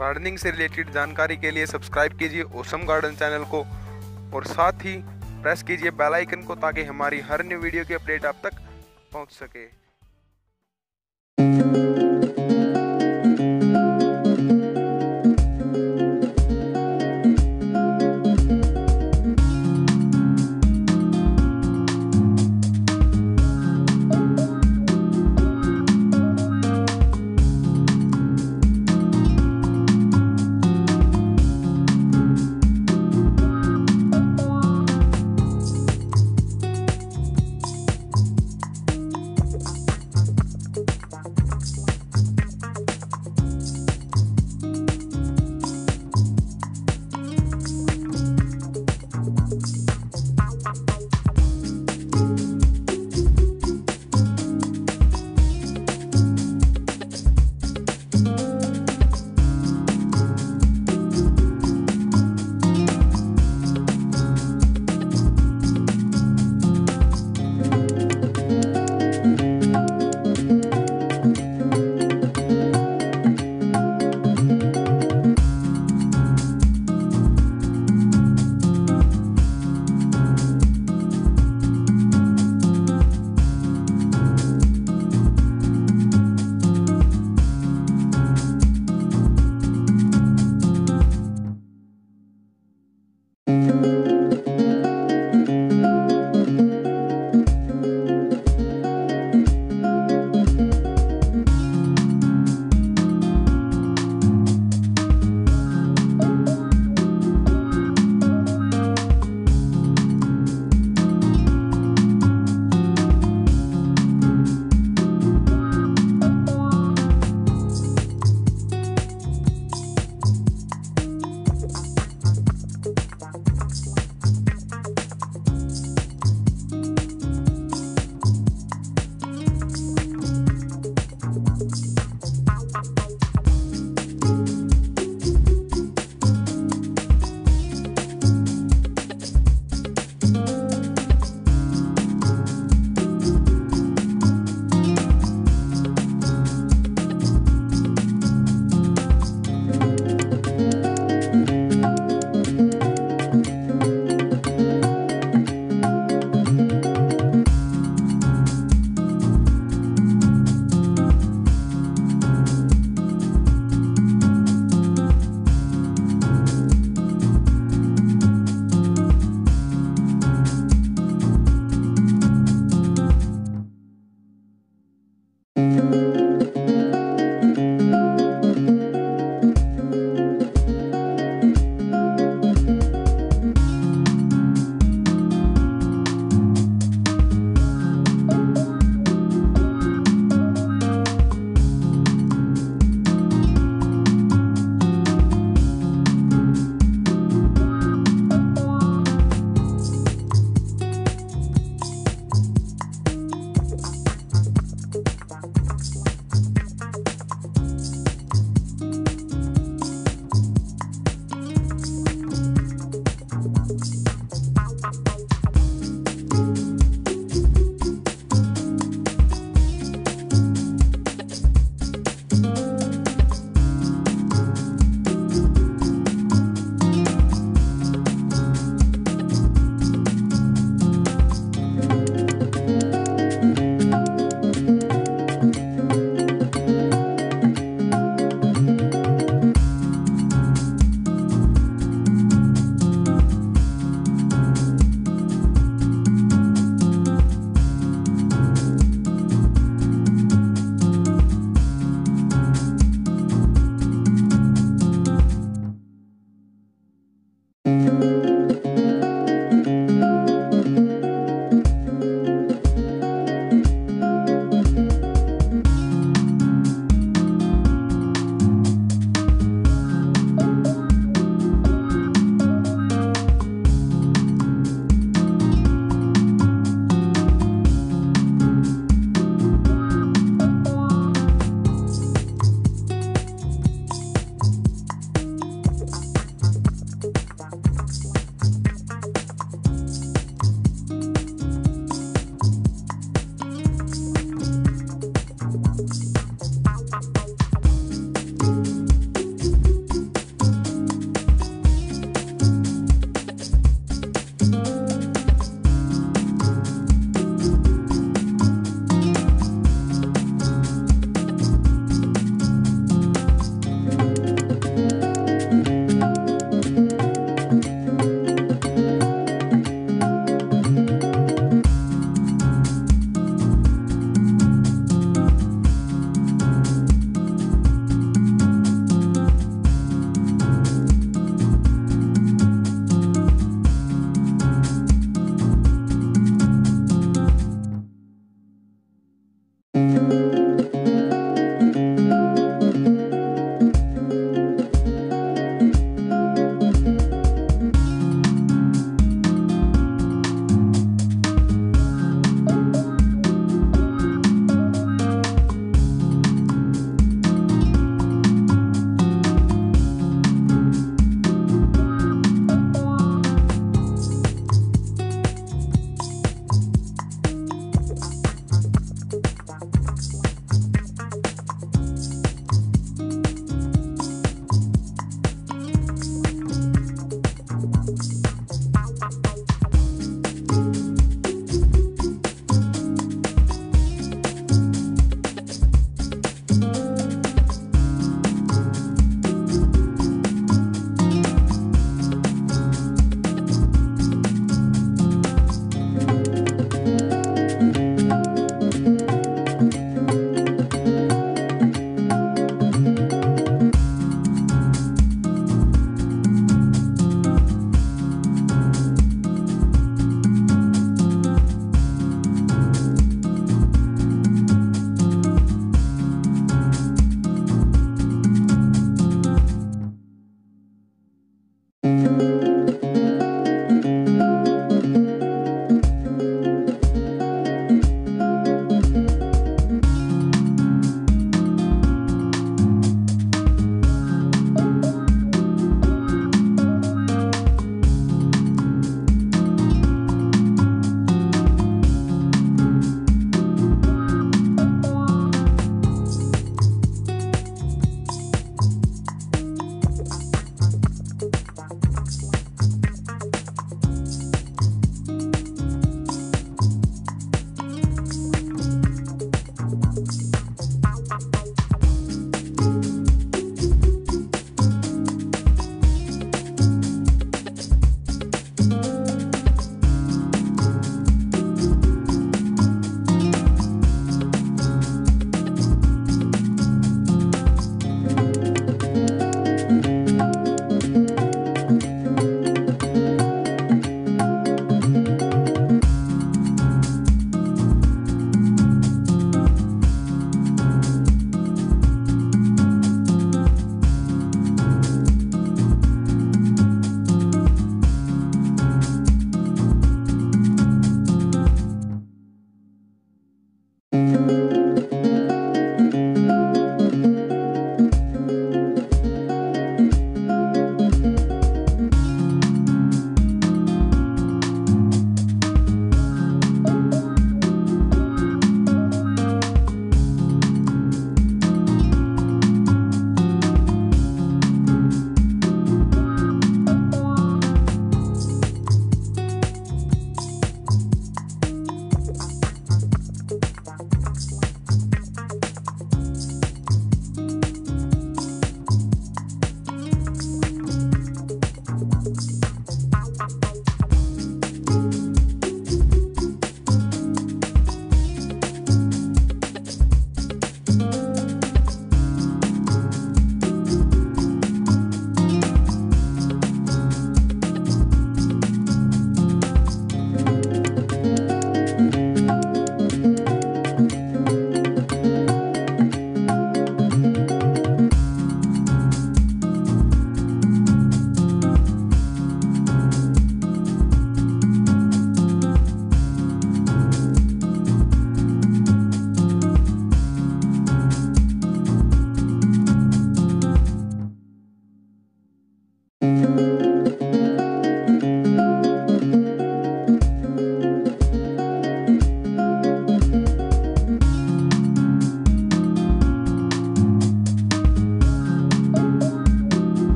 Gardening से related जानकारी के लिए सब्सक्राइब कीजिए ओसम गार्डन चैनल को और साथ ही प्रेस कीजिए बेल आइकन को ताकि हमारी हर न्यू वीडियो की अपडेट आप तक पहुँच सके।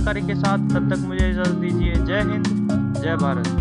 जानकारी के साथ तब तक मुझे इजाज़त दीजिए। जय हिंद जय भारत।